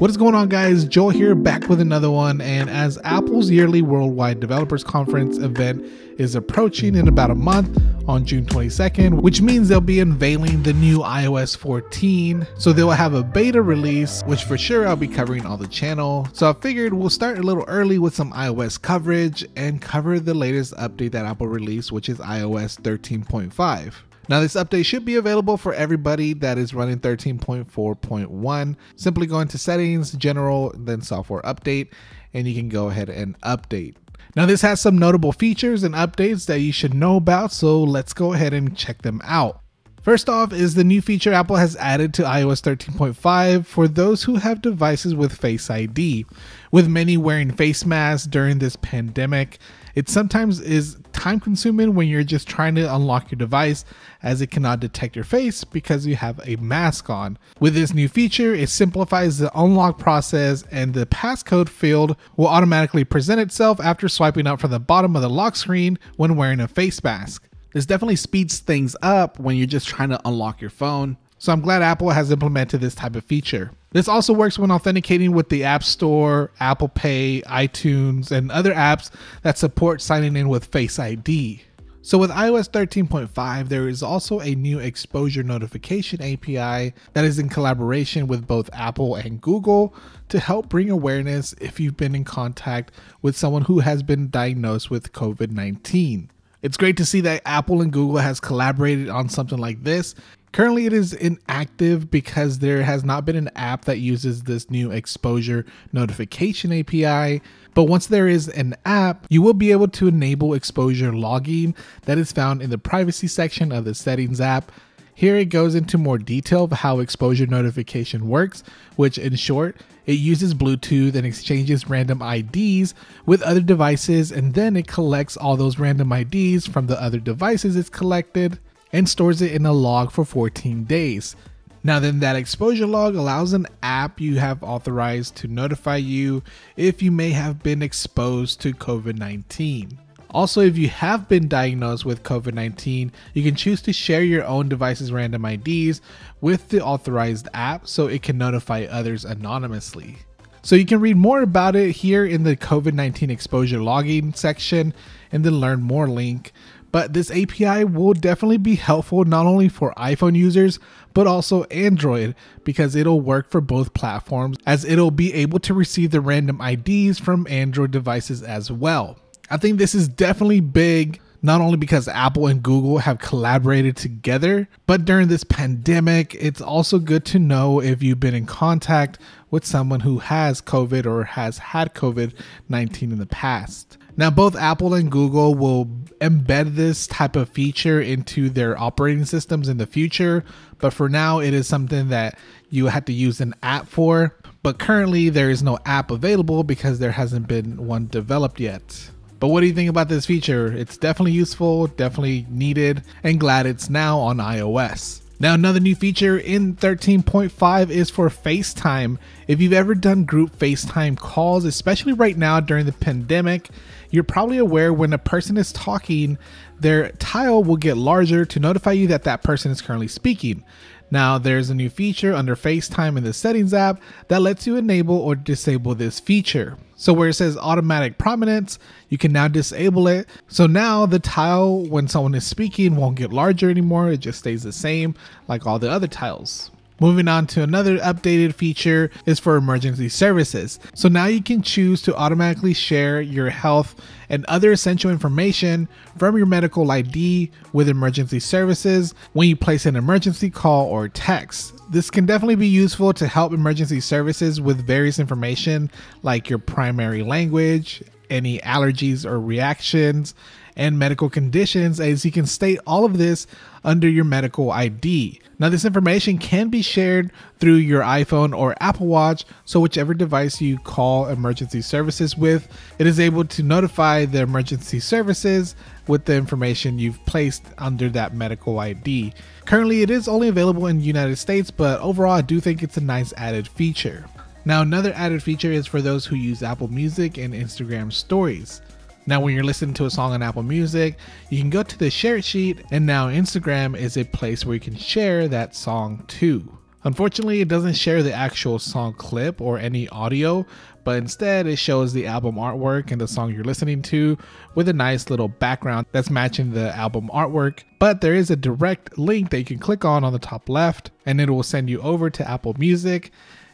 What is going on, guys? Joel here, back with another one. And as Apple's yearly Worldwide Developers Conference event is approaching in about a month on June 22nd, which means they'll be unveiling the new iOS 14. So they'll have a beta release, which for sure I'll be covering on the channel. So I figured we'll start a little early with some iOS coverage and cover the latest update that Apple released, which is iOS 13.5. Now, this update should be available for everybody that is running 13.4.1. Simply go into settings, general, then software update, and you can go ahead and update. Now, this has some notable features and updates that you should know about, so let's go ahead and check them out. First off is the new feature Apple has added to iOS 13.5 for those who have devices with Face ID. With many wearing face masks during this pandemic, it sometimes is time consuming when you're just trying to unlock your device as it cannot detect your face because you have a mask on. With this new feature, it simplifies the unlock process and the passcode field will automatically present itself after swiping up from the bottom of the lock screen when wearing a face mask. This definitely speeds things up when you're just trying to unlock your phone. So I'm glad Apple has implemented this type of feature. This also works when authenticating with the App Store, Apple Pay, iTunes, and other apps that support signing in with Face ID. So with iOS 13.5, there is also a new exposure notification API that is in collaboration with both Apple and Google to help bring awareness if you've been in contact with someone who has been diagnosed with COVID-19. It's great to see that Apple and Google has collaborated on something like this Currently, it is inactive because there has not been an app that uses this new exposure notification API. But once there is an app, you will be able to enable exposure logging that is found in the privacy section of the settings app. Here it goes into more detail of how exposure notification works, which in short, it uses Bluetooth and exchanges random IDs with other devices, and then it collects all those random IDs from the other devices it's collected and stores it in a log for 14 days. Now, then, that exposure log allows an app you have authorized to notify you if you may have been exposed to COVID 19. Also, if you have been diagnosed with COVID 19, you can choose to share your own device's random IDs with the authorized app so it can notify others anonymously. So, you can read more about it here in the COVID 19 exposure logging section in the Learn More link. But this API will definitely be helpful not only for iPhone users, but also Android because it'll work for both platforms as it'll be able to receive the random IDs from Android devices as well. I think this is definitely big not only because Apple and Google have collaborated together, but during this pandemic, it's also good to know if you've been in contact with someone who has COVID or has had COVID 19 in the past. Now, both Apple and Google will embed this type of feature into their operating systems in the future, but for now, it is something that you have to use an app for. But currently, there is no app available because there hasn't been one developed yet. But what do you think about this feature? It's definitely useful, definitely needed, and glad it's now on iOS. Now, another new feature in 13.5 is for FaceTime. If you've ever done group FaceTime calls, especially right now during the pandemic, you're probably aware when a person is talking, their tile will get larger to notify you that that person is currently speaking. Now, there's a new feature under FaceTime in the Settings app that lets you enable or disable this feature. So, where it says automatic prominence, you can now disable it. So now the tile, when someone is speaking, won't get larger anymore. It just stays the same like all the other tiles. Moving on to another updated feature is for emergency services. So now you can choose to automatically share your health and other essential information from your medical ID with emergency services when you place an emergency call or text. This can definitely be useful to help emergency services with various information like your primary language, any allergies or reactions, and medical conditions, as you can state all of this under your medical ID. Now, this information can be shared through your iPhone or Apple Watch, so whichever device you call emergency services with, it is able to notify the emergency services with the information you've placed under that medical ID. Currently, it is only available in the United States, but overall, I do think it's a nice added feature. Now, another added feature is for those who use Apple Music and Instagram Stories. Now, when you're listening to a song on Apple Music, you can go to the share sheet, and now Instagram is a place where you can share that song too. Unfortunately, it doesn't share the actual song clip or any audio, but instead it shows the album artwork and the song you're listening to with a nice little background that's matching the album artwork. But there is a direct link that you can click on on the top left, and it will send you over to Apple Music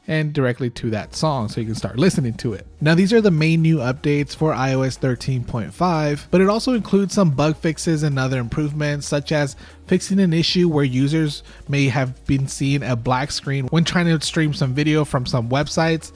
and directly to that song so you can start listening to it. Now, these are the main new updates for iOS 13.5, but it also includes some bug fixes and other improvements, such as fixing an issue where users may have been seeing a black screen when trying to stream some video from some websites.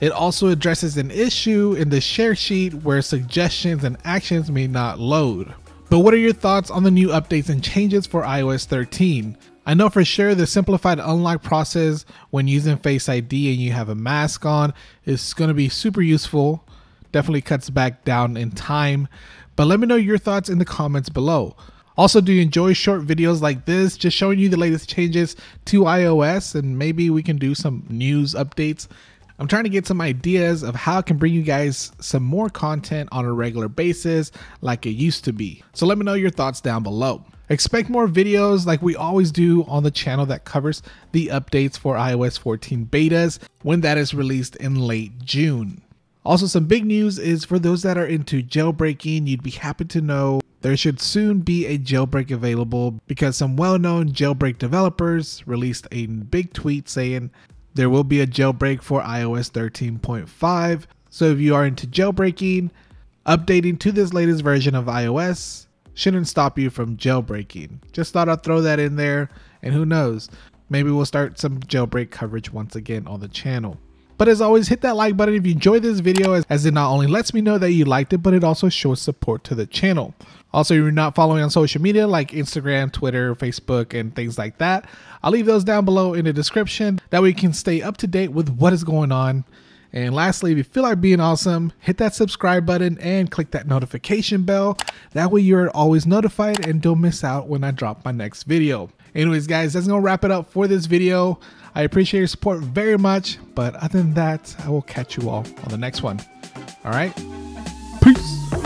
It also addresses an issue in the share sheet where suggestions and actions may not load. But what are your thoughts on the new updates and changes for iOS 13? I know for sure the simplified unlock process when using Face ID and you have a mask on is going to be super useful. Definitely cuts back down in time. But let me know your thoughts in the comments below. Also, do you enjoy short videos like this, just showing you the latest changes to iOS and maybe we can do some news updates? I'm trying to get some ideas of how I can bring you guys some more content on a regular basis like it used to be. So let me know your thoughts down below. Expect more videos like we always do on the channel that covers the updates for iOS 14 betas when that is released in late June. Also, some big news is for those that are into jailbreaking, you'd be happy to know there should soon be a jailbreak available because some well known jailbreak developers released a big tweet saying there will be a jailbreak for iOS 13.5. So, if you are into jailbreaking, updating to this latest version of iOS, shouldn't stop you from jailbreaking. Just thought I'd throw that in there, and who knows, maybe we'll start some jailbreak coverage once again on the channel. But as always, hit that like button if you enjoyed this video as, it not only lets me know that you liked it, but it also shows support to the channel. Also, if you're not following on social media like Instagram, Twitter, Facebook, and things like that, I'll leave those down below in the description. That way you can stay up to date with what is going on and lastly, if you feel like being awesome, hit that subscribe button and click that notification bell. That way you're always notified and don't miss out when I drop my next video. Anyways, guys, that's gonna wrap it up for this video. I appreciate your support very much, but other than that, I will catch you all on the next one. All right, peace.